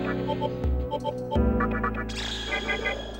Thank you.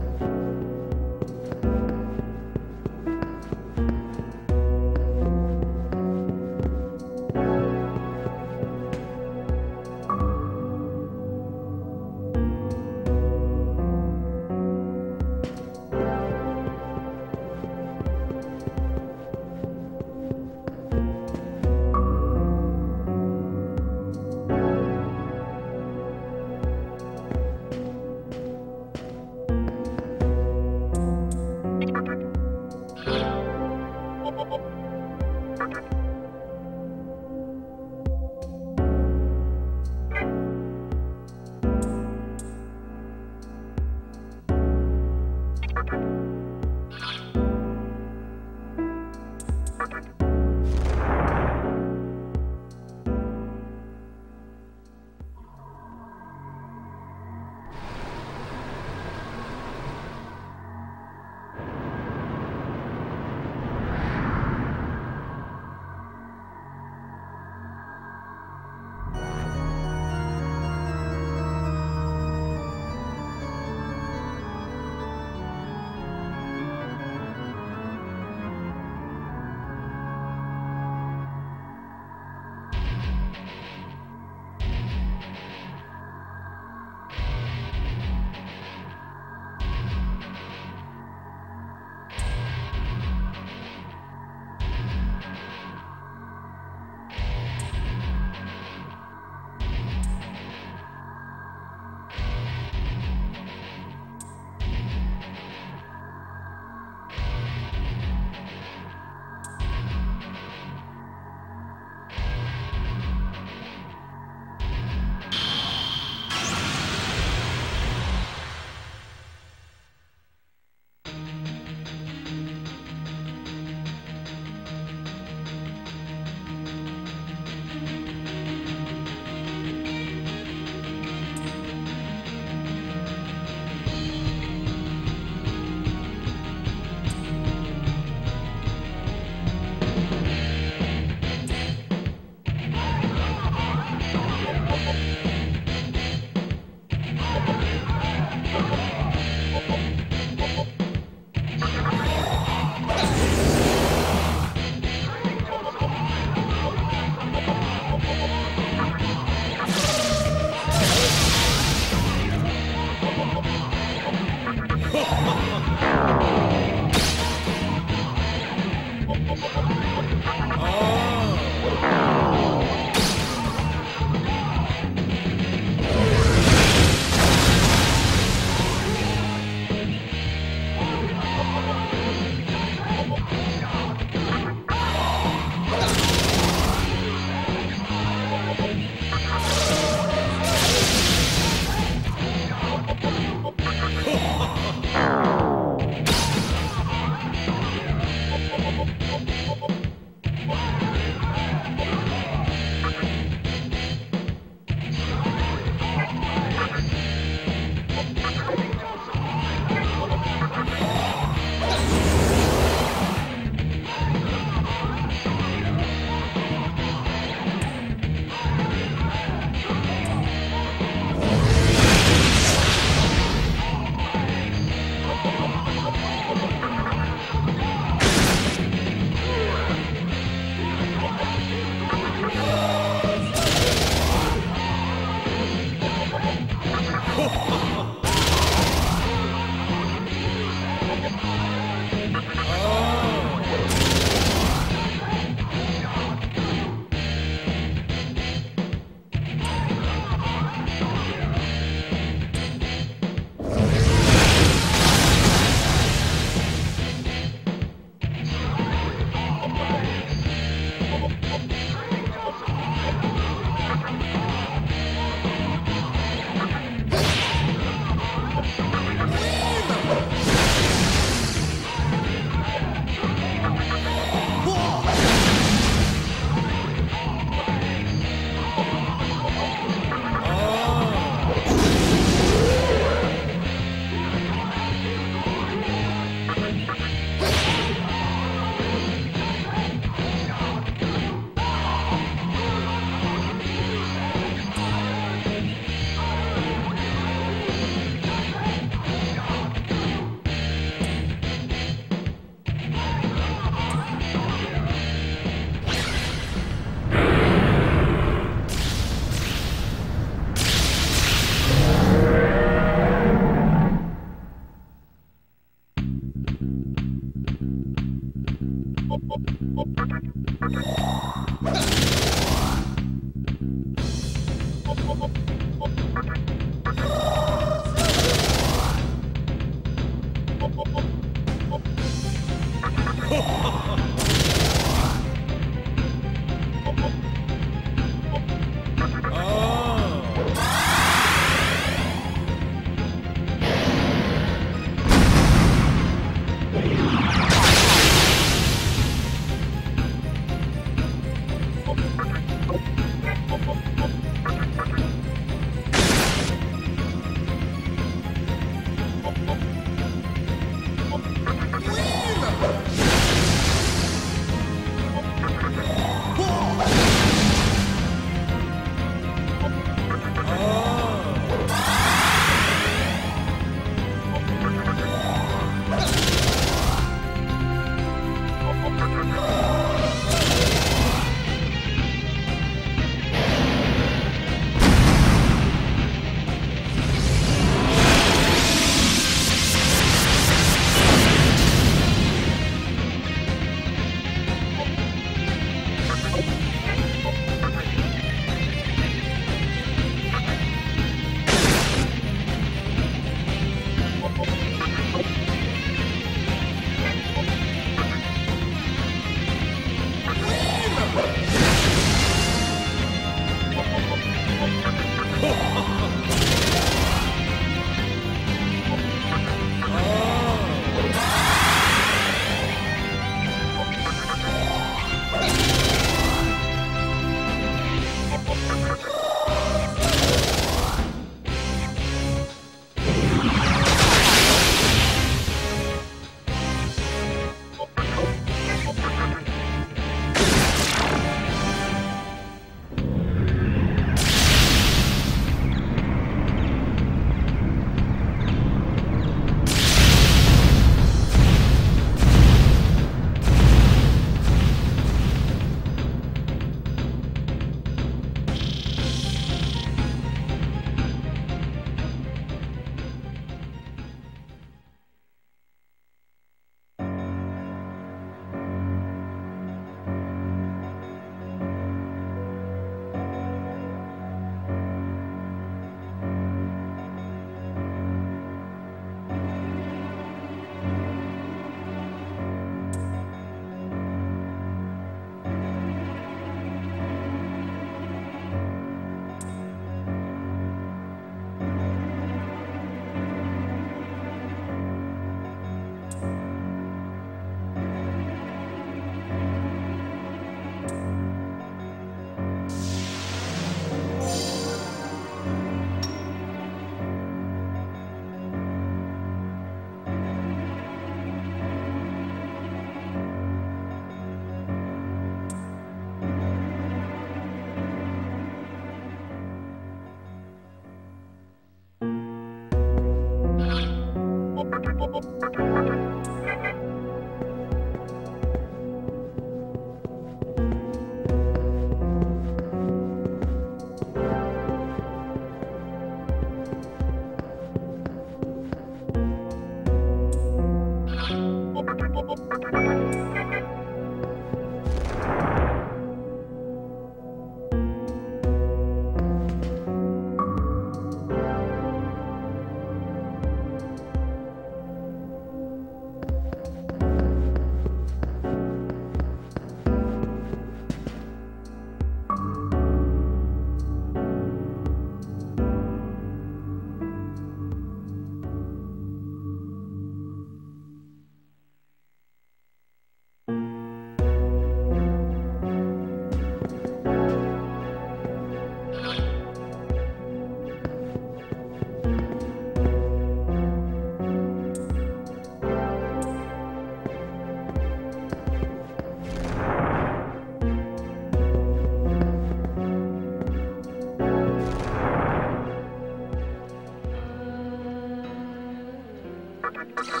フフフ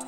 フ。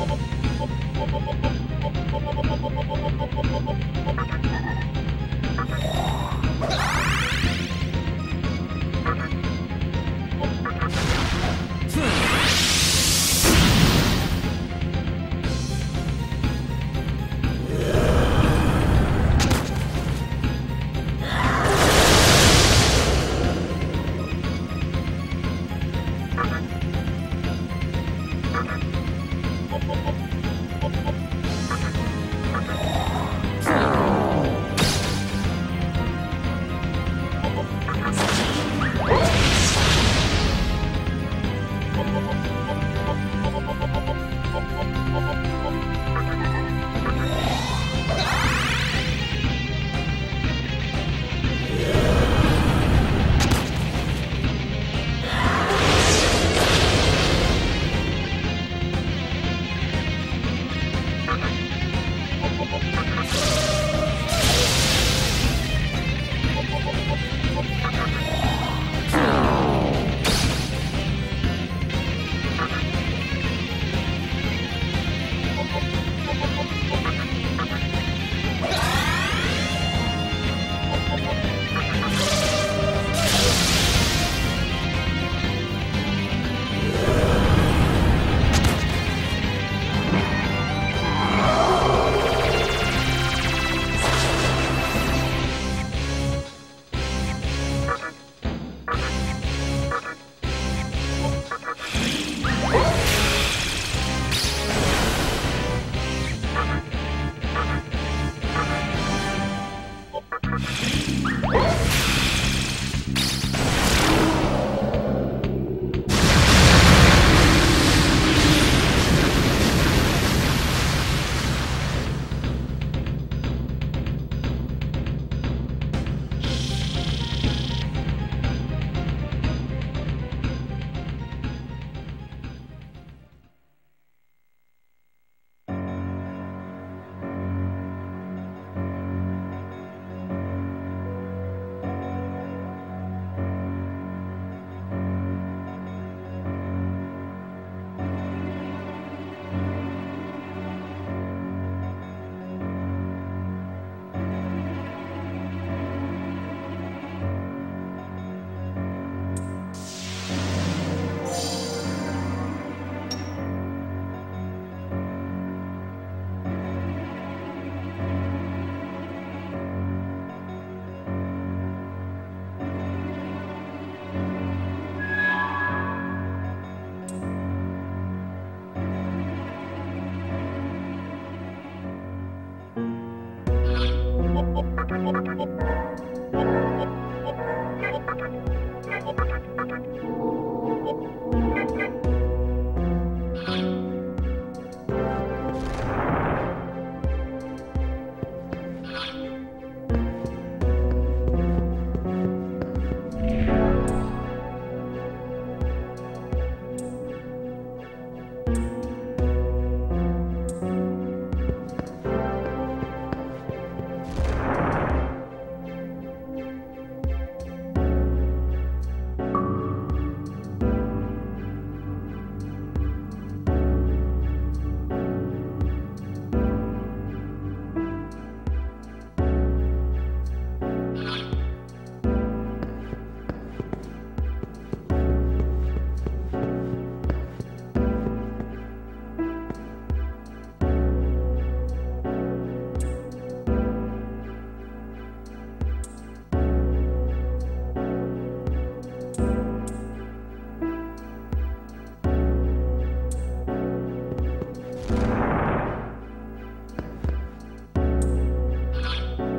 Ah!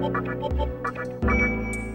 Thank you.